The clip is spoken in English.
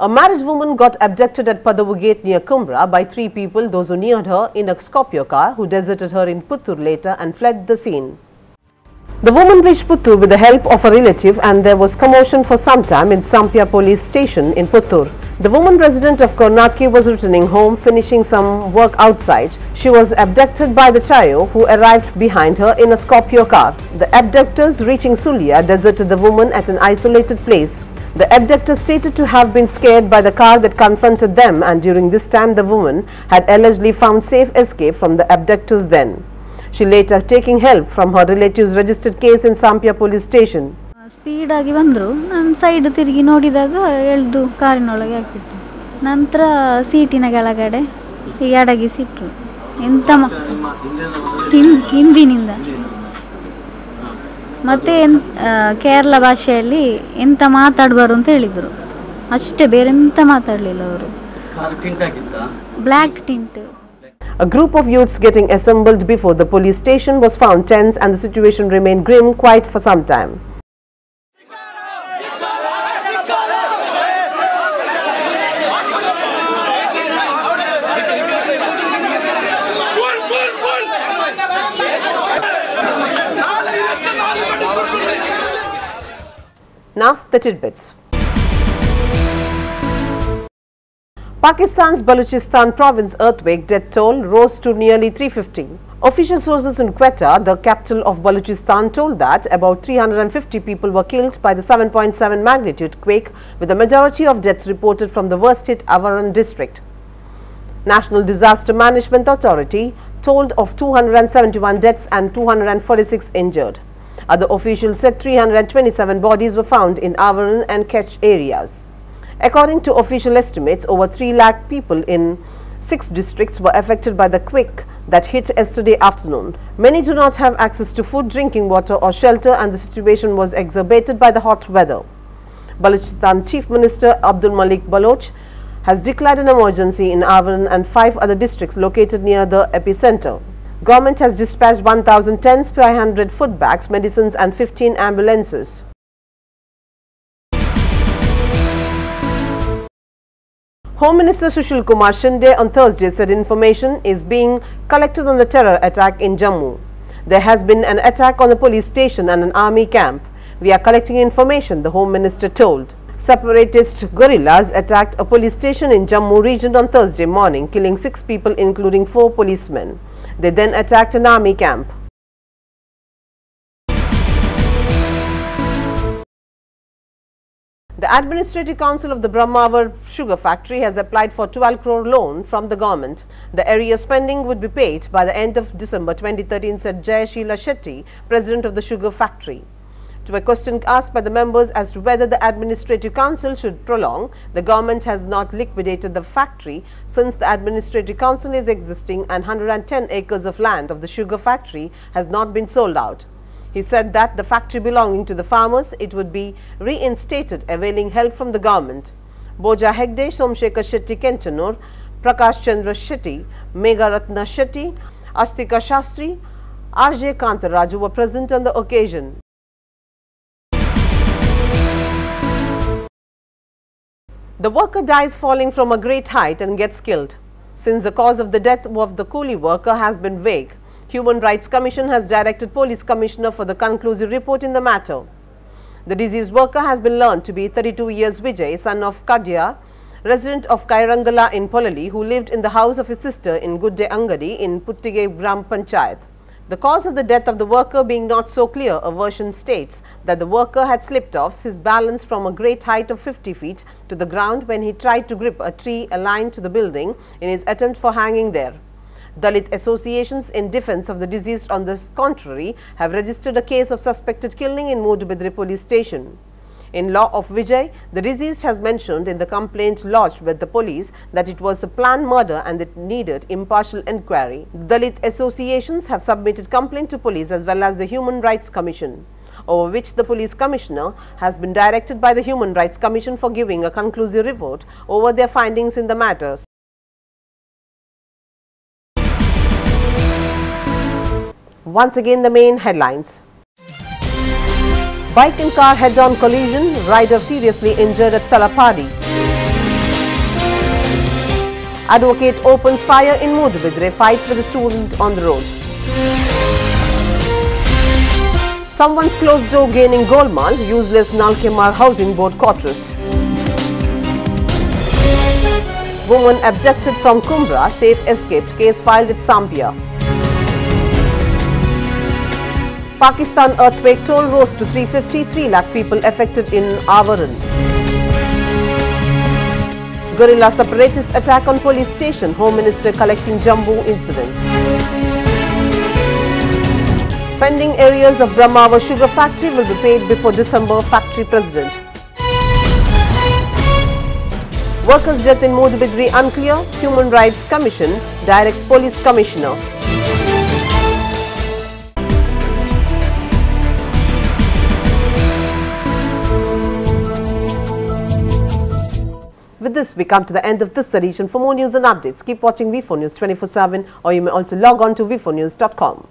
A married woman got abducted at Padavu Gate near Kumbra by three people, those who neared her in a Scorpio car, who deserted her in Puttur later and fled the scene. The woman reached Puttur with the help of a relative and there was commotion for some time in Sampia police station in Puttur. The woman resident of Karnataka was returning home finishing some work outside. She was abducted by the trio who arrived behind her in a Scorpio car. The abductors reaching Sulia deserted the woman at an isolated place. The abductors stated to have been scared by the car that confronted them and during this time the woman had allegedly found safe escape from the abductors then. She later taking help from her relatives registered case in Sampia police station. ಸ್ಪೀಡಾಗಿ ಬಂದರು ನಾನು side ತಿರುಗಿ ನೋಡಿದಾಗ ಎಳೆದು ಕಾರಿನೊಳಗೆ ಹಾಕಿಬಿಟ್ರು ನಂತರ ಸೀಟಿನ ಕೆಳಗಡೆ ಹೀಗೆ ಅಡಗಿಸಿಟ್ರು ಎಂತ ಮಾ ಹಿಂ- ಹಿಂದಿನಿಂದ ಮತ್ತು ಎನ್ ಆ, ಕೇರಳ ಭಾಷೆಯಲ್ಲಿ ಎಂತ ಮಾತಾಡಬಾರು ಅಂತ ಹೇಳಿದರು ಅಷ್ಟೇ ಬೇರೆ ಎಂತ ಮಾತಾಡಲಿಲ್ಲ ಅವರು ಕಾರ್ ಟಿಂಟ್ ಆಗಿತ್ತಾ black tint A group of youths getting assembled before the police station was found tense and the situation remained grim quite for some time. Now the tidbits. Pakistan's Balochistan province earthquake death toll rose to nearly 350. Official sources in Quetta, the capital of Balochistan, told that about 350 people were killed by the 7.7 magnitude quake, with the majority of deaths reported from the worst hit Avaran district. National Disaster Management Authority told of 271 deaths and 246 injured. Other officials said 327 bodies were found in Avaran and Kech areas. According to official estimates, over 3 lakh people in six districts were affected by the quake that hit yesterday afternoon. Many do not have access to food, drinking water or shelter and the situation was exacerbated by the hot weather. Balochistan Chief Minister Abdul Malik Baloch has declared an emergency in Avaran and five other districts located near the epicenter. Government has dispatched 1,000 tents, 500 food bags, medicines and 15 ambulances. Home Minister Sushil Kumar Shinde on Thursday said information is being collected on the terror attack in Jammu. There has been an attack on a police station and an army camp. We are collecting information, the Home Minister told. Separatist guerrillas attacked a police station in Jammu region on Thursday morning, killing six people including four policemen. They then attacked an army camp. The Administrative Council of the Brahmavar Sugar Factory has applied for 12 crore loan from the government. The area spending would be paid by the end of December 2013, said Jay Sheila Shetty, president of the sugar factory. To a question asked by the members as to whether the Administrative Council should prolong, the government has not liquidated the factory since the Administrative Council is existing and 110 acres of land of the sugar factory has not been sold out. He said that the factory belonging to the farmers, it would be reinstated availing help from the government. Boja Hegde, Somshekar Shetty Kentanur, Prakash Chandra Shetty, Megha Ratna Shetty, Astika Shastri, RJ Kantaraju were present on the occasion. The worker dies falling from a great height and gets killed. Since the cause of the death of the coolie worker has been vague, Human Rights Commission has directed Police Commissioner for the conclusive report in the matter. The deceased worker has been learned to be 32 years Vijay, son of Kadya, resident of Kairangala in Polali, who lived in the house of his sister in Gudde Angadi in Puttige Gram Panchayat. The cause of the death of the worker being not so clear, a version states that the worker had slipped off his balance from a great height of 50 feet to the ground when he tried to grip a tree aligned to the building in his attempt for hanging there. Dalit associations in defense of the deceased on the contrary have registered a case of suspected killing in Mudbidri police station. In law of Vijay, the deceased has mentioned in the complaint lodged with the police that it was a planned murder and it needed impartial inquiry. Dalit associations have submitted complaint to police as well as the Human Rights Commission, over which the police commissioner has been directed by the Human Rights Commission for giving a conclusive report over their findings in the matter. Once again the main headlines. Bike and car head-on collision, rider seriously injured at Talapadi. Advocate opens fire in Mudbidri, fights with a student on the road. Someone's closed door gaining Golmal, useless Nalkemar Housing Board quarters. Woman abducted from Kumbra, safe escaped, case filed at Sampia. Pakistan earthquake toll rose to 353 lakh people affected in Avaran. Guerrilla separatist attack on police station, Home Minister collecting Jammu incident. Pending areas of Brahmavar sugar factory will be paid before December, factory president. Workers' death in Mudbidri unclear, Human Rights Commission directs police commissioner. With this, we come to the end of this edition. For more news and updates, keep watching V4 News 24-7 or you may also log on to v4news.com.